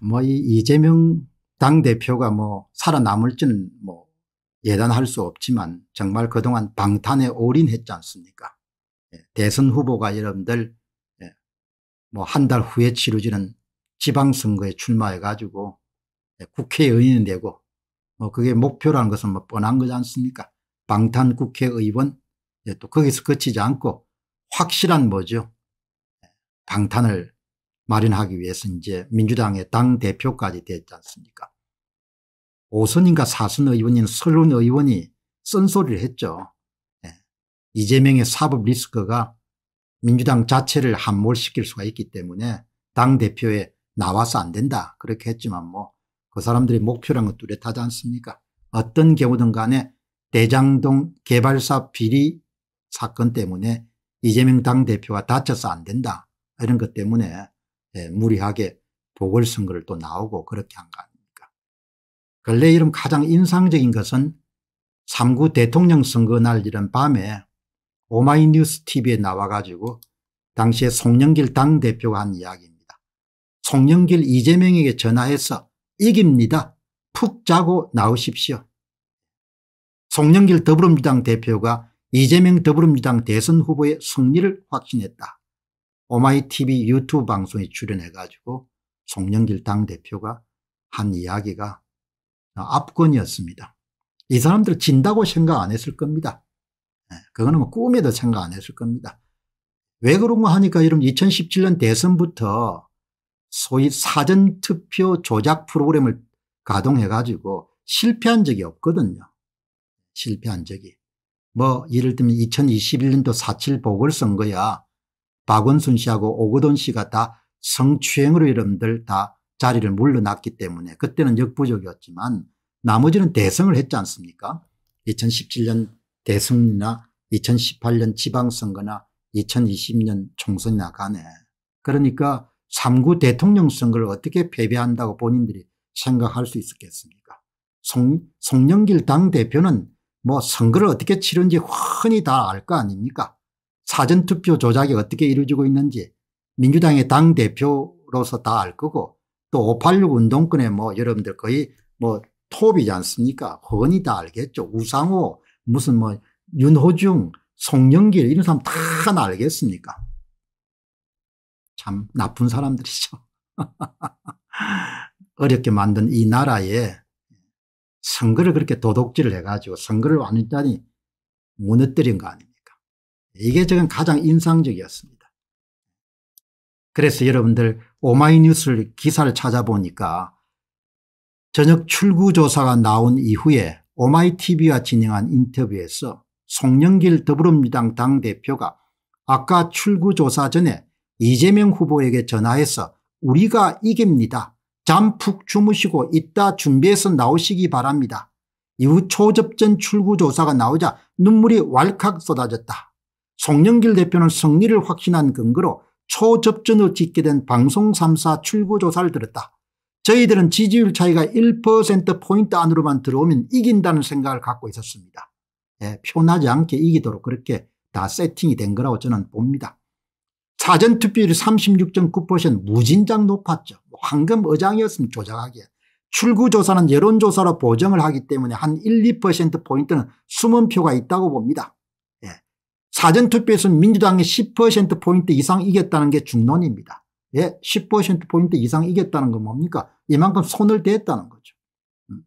뭐, 이 이재명 당대표가 뭐, 살아남을지는 뭐, 예단할 수 없지만 정말 그동안 방탄에 올인했지 않습니까? 예, 대선 후보가 여러분들 예, 뭐한 달 후에 치러지는 지방선거에 출마해 가지고 예, 국회의원이 되고 뭐 그게 목표라는 것은 뭐 뻔한 거지 않습니까? 방탄 국회의원 또 거기서 그치지 않고 확실한 뭐죠? 방탄을 마련하기 위해서 이제 민주당의 당 대표까지 됐지 않습니까? 5선인가 4선 의원인 설훈 의원이 쓴소리를 했죠. 네. 이재명의 사법 리스크가 민주당 자체를 함몰시킬 수가 있기 때문에 당 대표에 나와서 안 된다 그렇게 했지만 뭐 그 사람들의 건 뚜렷하지 않습니까 어떤 경우든 간에 대장동 개발사 비리 사건 때문에 이재명 당대표가 다쳐서 안 된다 이런 것 때문에 예, 무리하게 보궐선거를 또 나오고 그렇게 한 거 아닙니까 근래 이름 가장 인상적인 것은 3구 대통령 선거 날 이런 밤에 오마이뉴스 tv에 나와가지고 당시에 송영길 당대표가 한 이야기입니다. 송영길 이재명에게 전화해서 이깁니다. 푹 자고 나오십시오. 송영길 더불어민주당 대표가 이재명 더불어민주당 대선 후보의 승리를 확신했다. 오마이TV 유튜브 방송에 출연해가지고 송영길 당대표가 한 이야기가 압권이었습니다. 이 사람들 진다고 생각 안 했을 겁니다. 예, 그거는 뭐 꿈에도 생각 안 했을 겁니다. 왜 그런가 하니까 여러분 2017년 대선부터 소위 사전투표 조작 프로그램을 가동해 가지고 실패한 적이 없거든요. 실패한 적이. 뭐 예를 들면 2021년도 4.7 보궐선거야 박원순 씨하고 오거돈 씨가 다 성추행으로 여러분들 다 자리를 물러났기 때문에 그때는 역부족이었지만 나머지는 대성을 했지 않습니까? 2017년 대선이나 2018년 지방선거나 2020년 총선이나 간에 그러니까 3구 대통령 선거를 어떻게 패배한다고 본인들이 생각할 수 있었겠습니까? 송, 송영길 당대표는 뭐 선거를 어떻게 치른지 훤히 다 알 거 아닙니까 사전투표 조작이 어떻게 이루어지고 있는지 민주당의 당대표로서 다 알 거고 또 586 운동권에 뭐 여러분들 거의 뭐 톱이지 않습니까? 훤히 다 알겠죠. 우상호 무슨 뭐 윤호중 송영길 이런 사람 다 알겠습니까? 참 나쁜 사람들이죠. 어렵게 만든 이 나라에 선거를 그렇게 도둑질을 해가지고 선거를 완전히 무너뜨린 거 아닙니까 이게 지금 가장 인상적이었습니다. 그래서 여러분들 오마이뉴스 기사를 찾아보니까 저녁 출구조사가 나온 이후에 오마이TV와 진행한 인터뷰에서 송영길 더불어민주당 당대표가 아까 출구조사 전에 이재명 후보에게 전화해서 우리가 이깁니다. 잠 푹 주무시고 이따 준비해서 나오시기 바랍니다. 이후 초접전 출구조사가 나오자 눈물이 왈칵 쏟아졌다. 송영길 대표는 승리를 확신한 근거로 초접전을 짓게 된 방송 3사 출구조사를 들었다. 저희들은 지지율 차이가 1%포인트 안으로만 들어오면 이긴다는 생각을 갖고 있었습니다. 예, 표나지 않게 이기도록 그렇게 다 세팅이 된 거라고 저는 봅니다. 사전투표율이 36.9% 무진장 높았죠. 뭐 황금 어장이었으면 조작하기에. 출구조사는 여론조사로 보정을 하기 때문에 한 1, 2%포인트는 숨은 표가 있다고 봅니다. 사전투표에서 민주당이 10%포인트 이상 이겼다는 게 중론입니다. 예, 10%포인트 이상 이겼다는 건 뭡니까? 이만큼 손을 댔다는 거죠. 음.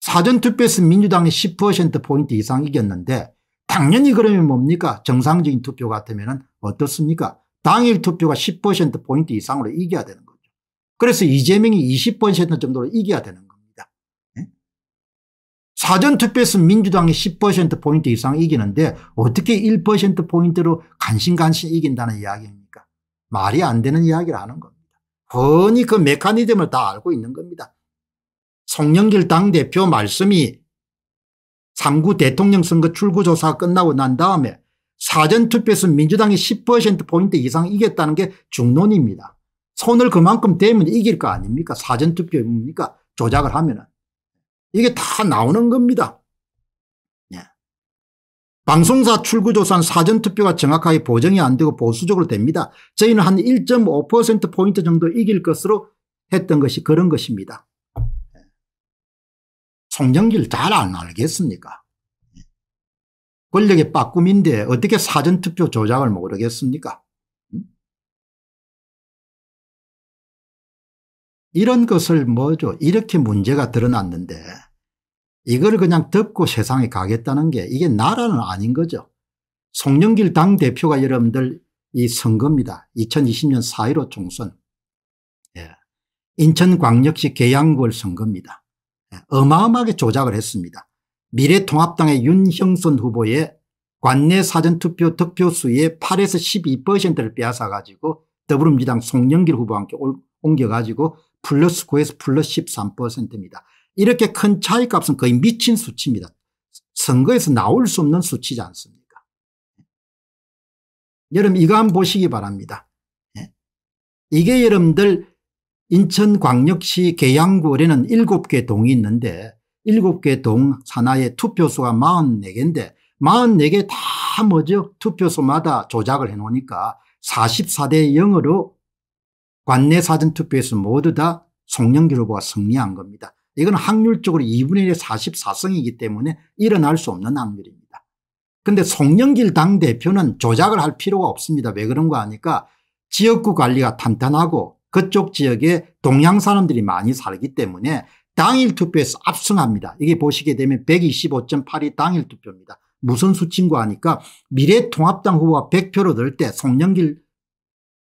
사전투표에서 민주당이 10%포인트 이상 이겼는데 당연히 그러면 뭡니까? 정상적인 투표 같으면 어떻습니까? 당일 투표가 10%포인트 이상으로 이겨야 되는 거죠. 그래서 이재명이 20% 정도로 이겨야 되는 거죠. 사전투표에서 민주당이 10%포인트 이상 이기는데 어떻게 1%포인트로 간신간신 이긴다는 이야기입니까 말이 안 되는 이야기를 하는 겁니다. 훤히 그 메커니즘을 다 알고 있는 겁니다. 송영길 당대표 말씀이 3구 대통령 선거 출구조사 끝나고 난 다음에 사전투표에서 민주당이 10%포인트 이상 이겼다는 게 중론입니다. 손을 그만큼 대면 이길 거 아닙니까 사전투표입니까 조작을 하면 은. 이게 다 나오는 겁니다. 예. 방송사 출구조사는 사전투표가 정확하게 보정이 안 되고 보수적으로 됩니다. 저희는 한 1.5%포인트 정도 이길 것으로 했던 것이 그런 것입니다. 송영길 잘 안 알겠습니까? 권력의 빠꿈인데 어떻게 사전투표 조작을 모르겠습니까? 이런 것을 뭐죠? 이렇게 문제가 드러났는데 이걸 그냥 덮고 세상에 가겠다는 게 이게 나라는 아닌 거죠. 송영길 당대표가 여러분들 이 선거입니다. 2020년 4.15 총선. 예. 인천광역시 계양구월 선거입니다. 예. 어마어마하게 조작을 했습니다. 미래통합당의 윤형선 후보의 관내 사전투표 득표수의 8에서 12%를 빼앗아 가지고 더불어민주당 송영길 후보와 함께 옮겨가지고 플러스 9에서 플러스 13%입니다. 이렇게 큰 차이값은 거의 미친 수치입니다. 선거에서 나올 수 없는 수치지 않습니까 여러분 이거 한번 보시기 바랍니다. 예? 이게 여러분들 인천광역시 계양구에는 7개 동이 있는데 7개 동 산하의 투표수가 44개인데 44개 다 뭐죠 투표소마다 조작을 해놓으니까 44대 0으로 관내 사전투표에서 모두 다 송영길 후보가 승리한 겁니다. 이건 확률적으로 2분의 1의 44성이기 때문에 일어날 수 없는 확률입니다. 그런데 송영길 당대표는 조작을 할 필요가 없습니다. 왜 그런가 하니까 지역구 관리가 탄탄하고 그쪽 지역에 동양 사람들이 많이 살기 때문에 당일 투표에서 압승합니다. 이게 보시게 되면 125.8이 당일 투표입니다. 무슨 수치인가 하니까 미래통합당 후보가 100표로 들 때 송영길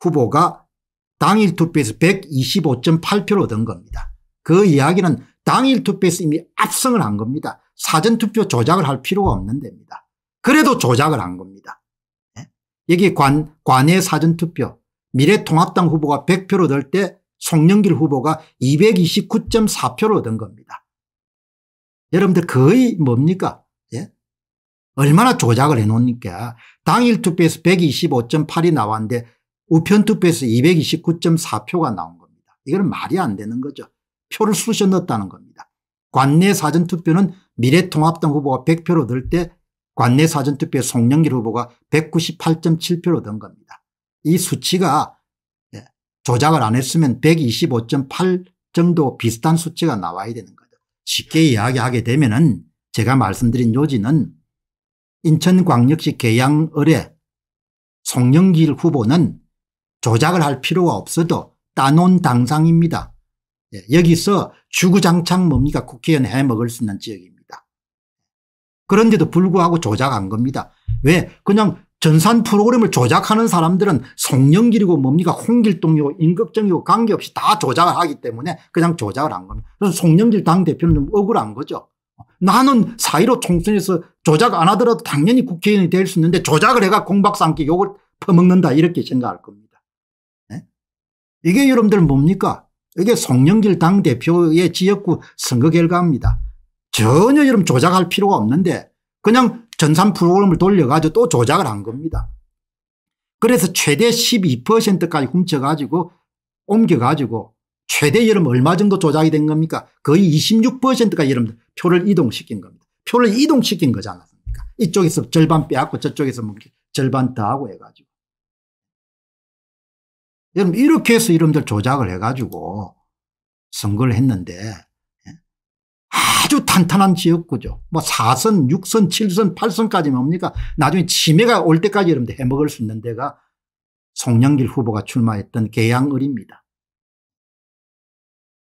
후보가 당일 투표에서 125.8표로 얻은 겁니다. 그 이야기는 당일 투표에서 이미 압승을 한 겁니다. 사전투표 조작을 할 필요가 없는 데입니다. 그래도 조작을 한 겁니다. 예? 여기 관, 관내 사전투표 미래통합당 후보가 100표로 될때 송영길 후보가 229.4표를 얻은 겁니다. 여러분들 거의 뭡니까? 예? 얼마나 조작을 해놓으니까 당일 투표에서 125.8이 나왔는데 우편 투표에서 229.4표가 나온 겁니다. 이거는 말이 안 되는 거죠. 표를 쑤셔 넣었다는 겁니다. 관내 사전투표는 미래통합당 후보가 100표로 들때 관내 사전투표에 송영길 후보가 198.7표로 든 겁니다. 이 수치가 예, 조작을 안 했으면 125.8 정도 비슷한 수치가 나와야 되는 거죠. 쉽게 이야기하게 되면 은 제가 말씀드린 요지는 인천광역시 계양을에 송영길 후보는 조작을 할 필요가 없어도 따놓은 당상입니다. 예, 여기서 주구장창 뭡니까 국회의원 해먹을 수 있는 지역입니다. 그런데도 불구하고 조작한 겁니다. 왜 그냥 전산 프로그램을 조작하는 사람들은 송영길이고 뭡니까 홍길동이고 임극정이고 관계없이 다 조작을 하기 때문에 그냥 조작을 한 겁니다. 그래서 송영길 당대표는 좀 억울한 거죠. 나는 사이로 총선에서 조작 안 하더라도 당연히 국회의원이 될 수 있는데 조작을 해가 공박상께 욕을 퍼먹는다 이렇게 생각할 겁니다. 네? 이게 여러분들 뭡니까 이게 송영길 당대표의 지역구 선거 결과입니다. 전혀 여러분 조작할 필요가 없는데 그냥 전산 프로그램을 돌려가지고 또 조작을 한 겁니다. 그래서 최대 12%까지 훔쳐가지고 옮겨가지고 최대 여러분 얼마 정도 조작이 된 겁니까? 거의 26%가 여러분 표를 이동시킨 겁니다. 표를 이동시킨 거지 않았습니까? 이쪽에서 절반 빼앗고 저쪽에서 뭐 절반 더하고 해가지고. 여러분 이렇게 해서 이름들 조작을 해가지고 선거를 했는데 예? 아주 탄탄한 지역구죠. 뭐 4선, 6선, 7선, 8선까지 뭡니까 나중에 치매가 올 때까지 여러분들 해먹을 수 있는 데가 송영길 후보가 출마했던 계양을입니다.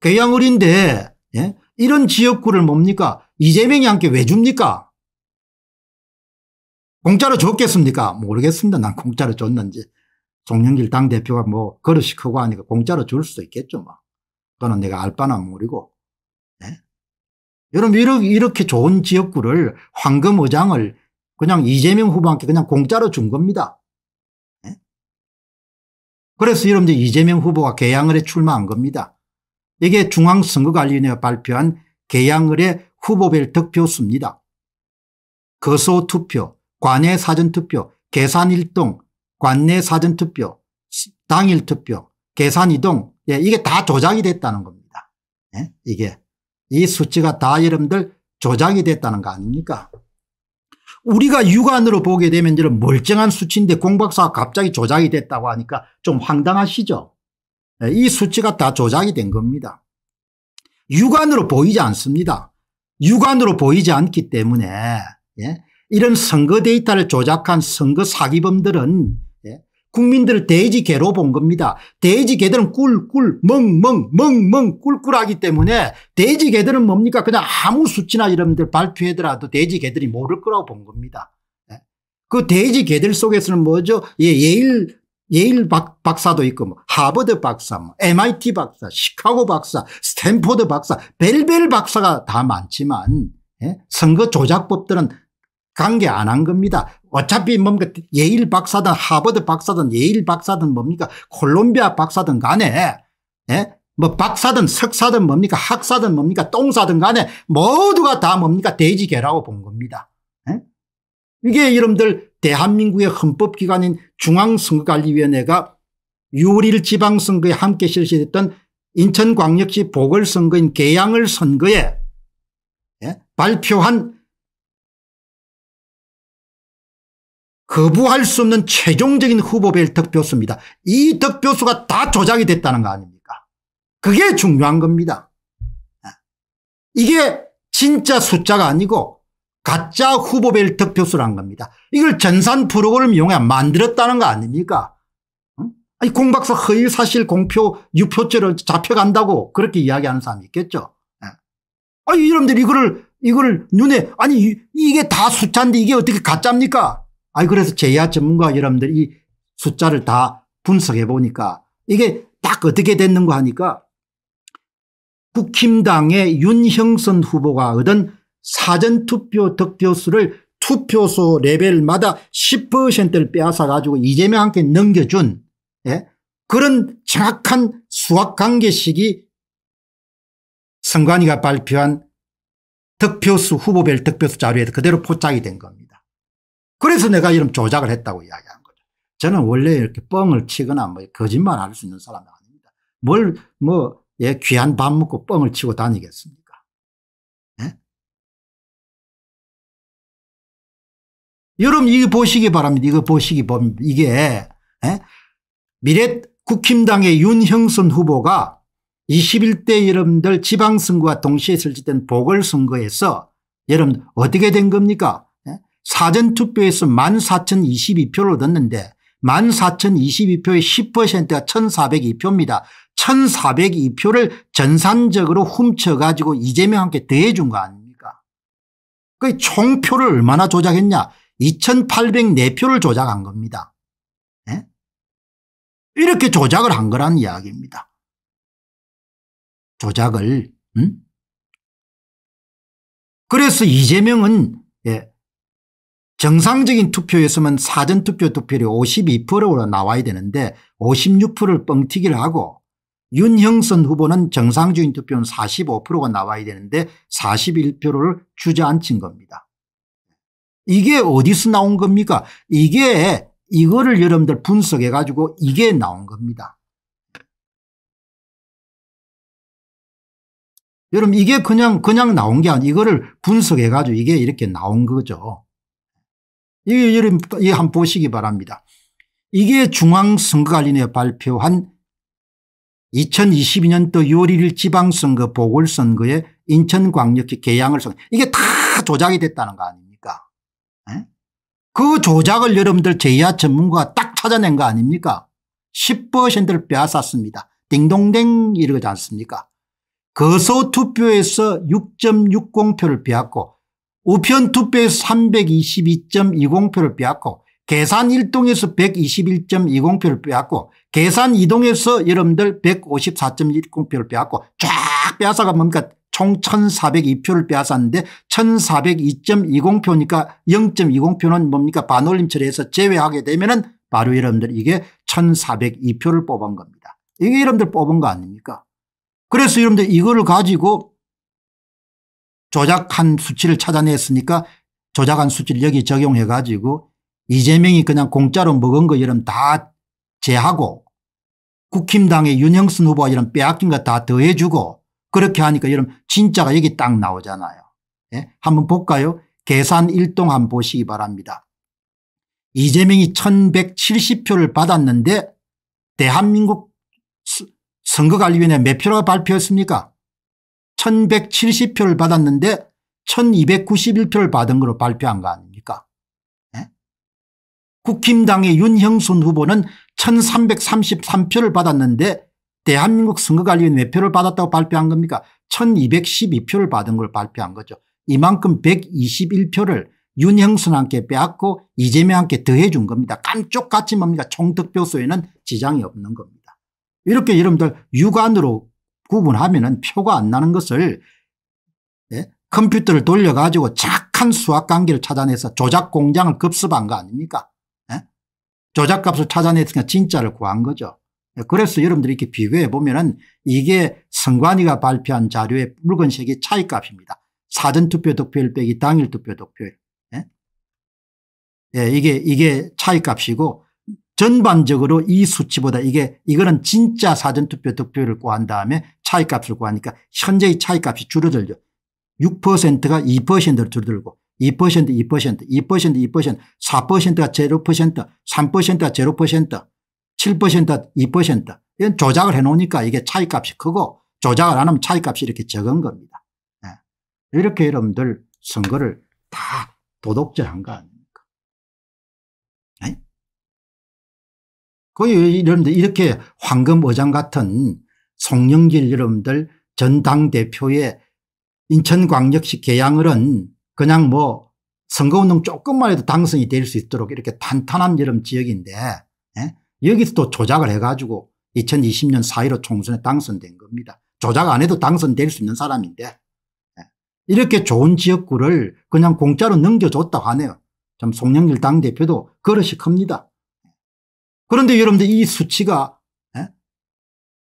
계양을인데 예? 이런 지역구를 뭡니까 이재명이 함께 왜 줍니까 공짜로 줬겠습니까 모르겠습니다. 난 공짜로 줬는지. 송영길 당대표가 뭐 그릇이 크고 하니까 공짜로 줄 수도 있겠죠. 뭐. 그거는 내가 알 바나 모르고. 네? 여러분 이렇게 좋은 지역구를 황금의장을 그냥 이재명 후보한테 그냥 공짜로 준 겁니다. 네? 그래서 여러분들 이재명 후보가 개양을에 출마한 겁니다. 이게 중앙선거관리위원회가 발표한 개양을의 후보별 득표수입니다. 거소 투표, 관내 사전 투표, 계산 일동, 관내 사전투표, 당일투표, 계산이동 예, 이게 다 조작이 됐다는 겁니다. 예? 이게 이 수치가 다 여러분들 조작이 됐다는 거 아닙니까 우리가 육안으로 보게 되면 이런 멀쩡한 수치인데 공박사가 갑자기 조작이 됐다고 하니까 좀 황당하시죠 이 수치가 다 조작이 된 겁니다. 육안으로 보이지 않습니다. 육안으로 보이지 않기 때문에 예? 이런 선거 데이터를 조작한 선거 사기범들은 예? 국민들을 돼지개로 본 겁니다. 돼지개들은 꿀꿀 멍멍 멍멍 꿀꿀하기 때문에 돼지개들은 뭡니까 그냥 아무 수치나 이런 들 발표하더라도 돼지개들이 모를 거라고 본 겁니다. 예? 그 돼지개들 속에서는 뭐죠 예, 예일 예일 박, 박사도 있고 뭐 하버드 박사 뭐 MIT 박사 시카고 박사 스탠포드 박사 별별 박사가 다 많지만 예? 선거 조작범들은 관계 안 한 겁니다. 어차피 뭡니까 예일 박사든 하버드 박사든 예일 박사든 뭡니까 콜롬비아 박사든 간에 예? 뭐 박사든 석사든 뭡니까 학사든 뭡니까 똥사든 간에 모두가 다 뭡니까 돼지개라고 본 겁니다. 예? 이게 여러분들 대한민국의 헌법기관인 중앙선거관리위원회가 6일 지방선거에 함께 실시했던 인천광역시 보궐선거인 계양을 선거에 예? 발표한 거부할 수 없는 최종적인 후보별 득표수입니다. 이 득표수가 다 조작이 됐다는 거 아닙니까 그게 중요한 겁니다. 예. 이게 진짜 숫자가 아니고 가짜 후보별 득표수란 겁니다. 이걸 전산 프로그램 이용해 만들었다는 거 아닙니까 아니 공박사 허위 사실 공표 유표죄로 잡혀간다고 그렇게 이야기하는 사람이 있겠죠. 예. 아니 여러분들 이거를 이거를 눈에 아니 이게 다 숫자인데 이게 어떻게 가짜입니까 아니 그래서 제야 전문가 여러분들 이 숫자를 다 분석해 보니까 이게 딱 어떻게 됐는가 하니까 국힘당의 윤형선 후보가 얻은 사전투표 득표수를 투표소 레벨마다 10%를 빼앗아 가지고 이재명한테 넘겨준 예? 그런 정확한 수학관계식이 선관위가 발표한 득표수 후보별 득표수 자료에 그대로 포착이 된 겁니다. 그래서 내가 이런 조작을 했다고 이야기한 거죠. 저는 원래 이렇게 뻥을 치거나 뭐 거짓말 할 수 있는 사람이 아닙니다. 뭘 뭐 예, 귀한 밥 먹고 뻥을 치고 다니겠습니까 여러분 이거 보시기 바랍니다. 이거 보시기 보면 이게 에? 미래 국힘당의 윤형선 후보가 21대 여러분들 지방선거와 동시에 설치된 보궐선거에서 여러분 어떻게 된 겁니까 사전투표에서 14,022표를 얻었는데 14,022표의 10%가 1,402표입니다. 1,402표를 전산적으로 훔쳐가지고 이재명한테 더해준 거 아닙니까 그 총표를 얼마나 조작했냐 2804표를 조작한 겁니다. 네? 이렇게 조작을 한 거란 이야기입니다. 조작을 음? 그래서 이재명은 예, 정상적인 투표였으면 사전투표 투표율이 52%로 나와야 되는데 56%를 뻥튀기를 하고 윤형선 후보는 정상적인 투표는 45%가 나와야 되는데 41%를 주저앉힌 겁니다. 이게 어디서 나온 겁니까 이게 이거를 여러분들 분석해 가지고 이게 나온 겁니다. 여러분 이게 그냥 그냥 나온 게 아니고 이거를 분석해 가지고 이게 이렇게 나온 거죠. 이게 여러분 이 한번 보시기 바랍니다. 이게 중앙선거관리위원회 발표한 2022년도 6월 1일 지방선거 보궐선거에 인천광역시 계양을 선 이게 다 조작이 됐다는 거 아닙니까? 그 조작을 여러분들 제야 전문가가 딱 찾아낸 거 아닙니까? 10%를 빼앗았습니다. 딩동댕 이러지 않습니까? 거소 투표에서 6.60표를 빼앗고 우편 투표에서 322.20표를 빼앗고 계산 1동에서 121.20표를 빼앗고 계산 2동에서 여러분들 154.10표를 빼앗고 쫙 빼앗아가 뭡니까? 총 1402표를 빼앗았는데 1402.20표니까 0.20표는 뭡니까? 반올림 처리해서 제외하게 되면 은 바로 여러분들 이게 1402표를 뽑은 겁니다. 이게 여러분들 뽑은 거 아닙니까? 그래서 여러분들 이거를 가지고 조작한 수치를 찾아냈으니까 조작한 수치를 여기 적용해 가지고 이재명이 그냥 공짜로 먹은 거 여러분 다 제하고 국힘당의 윤영순 후보가 이런 빼앗긴 거 다 더해주고 그렇게 하니까 여러분 진짜가 여기 딱 나오잖아요. 예? 한번 볼까요 계산 일동 한번 보시기 바랍니다. 이재명이 1170표를 받았는데 대한민국 선거관리위원회 몇 표가 발표했습니까 1170표를 받았는데 1291표를 받은 걸로 발표한 거 아닙니까 네? 국힘당의 윤형순 후보는 1333표를 받았는데 대한민국 선거관리위원회 몇 표를 받았다고 발표한 겁니까 1212표를 받은 걸 발표한 거죠. 이만큼 121표를 윤형순한테 빼앗고 이재명한테 더해 준 겁니다. 깜쪽같이 뭡니까 총득표수에는 지장이 없는 겁니다. 이렇게 여러분들 육안으로 구분하면 표가 안 나는 것을 예? 컴퓨터를 돌려가지고 정확한 수학 관계를 찾아내서 조작 공장을 급습한 거 아닙니까 예? 조작값을 찾아냈으니까 진짜를 구한 거죠. 예, 그래서 여러분들이 이렇게 비교해 보면은 이게 선관위가 발표한 자료의 붉은색이 차이값입니다. 사전투표 득표율 빼기 당일 투표 득표율. 예? 예, 이게 이게 차이값이고 전반적으로 이 수치보다 이게 이거는 진짜 사전투표 득표율을 구한 다음에 차이값을 구하니까 현재의 차이값이 줄어들죠. 6%가 2%로 줄어들고 2% 2% 2% 2% 4%가 0% 3%가 0% 7% 2% 이건 조작을 해놓으니까 이게 차이값이 크고 조작을 안 하면 차이값이 이렇게 적은 겁니다. 네. 이렇게 여러분들 선거를 다 도덕질한 거 아닙니까 네? 거의 여러분들 이렇게 황금 어장 같은 송영길 여러분들 전당대표의 인천광역시 계양을은 그냥 뭐 선거운동 조금만 해도 당선이 될 수 있도록 이렇게 탄탄한 여름 지역인데 예? 여기서 또 조작을 해가지고 2020년 4.15 총선에 당선된 겁니다. 조작 안 해도 당선될 수 있는 사람인데 예. 이렇게 좋은 지역구를 그냥 공짜로 넘겨줬다고 하네요. 참 송영길 당대표도 그릇이 큽니다. 그런데 여러분들 이 수치가 예?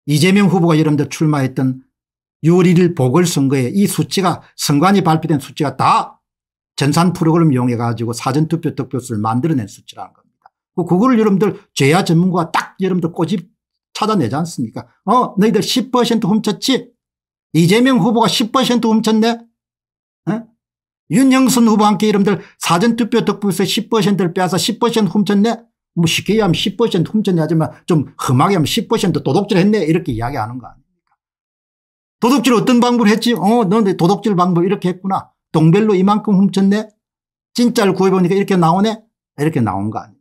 이재명 후보가 여러분들 출마했던 6월 1일 보궐선거에 이 수치가 선관위 발표된 수치가 다 전산 프로그램 이용해 가지고 사전투표 득표수를 만들어낸 수치라는 겁니다. 그 그거를 여러분들 죄야 전문가가 딱 여러분들 꼬집 찾아내지 않습니까 어 너희들 10% 훔쳤지 이재명 후보가 10% 훔쳤네 어? 윤영선 후보와 함께 여러분들 사전투표 득표에서 10%를 빼앗아 10% 훔쳤네 뭐 쉽게 얘기하면 10% 훔쳤네 하지만 좀 험하게 하면 10% 도둑질 했네 이렇게 이야기하는 거 아닙니까? 도둑질 어떤 방법을 했지? 어너 도둑질 방법 이렇게 했구나. 동별로 이만큼 훔쳤네? 진짜를 구해보니까 이렇게 나오네? 이렇게 나온 거 아니에요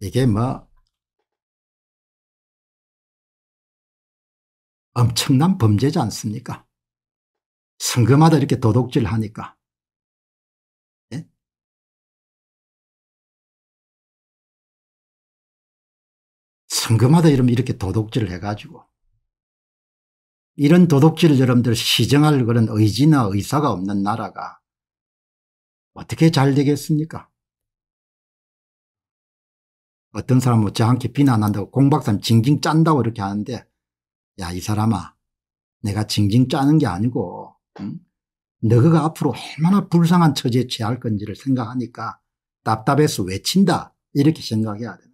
이게 뭐 엄청난 범죄지 않습니까? 선거마다 이렇게 도둑질 하니까 선거마다 이러면 이렇게 도둑질을 해가지고 이런 도둑질을 여러분들 시정할 그런 의지나 의사가 없는 나라가 어떻게 잘 되겠습니까 어떤 사람은 저한테 비난한다고 공박사님 징징 짠다고 이렇게 하는데 야 이 사람아 내가 징징 짜는 게 아니고 응? 너가 앞으로 얼마나 불쌍한 처지에 처할 건지를 생각하니까 답답해서 외친다 이렇게 생각해야 된다.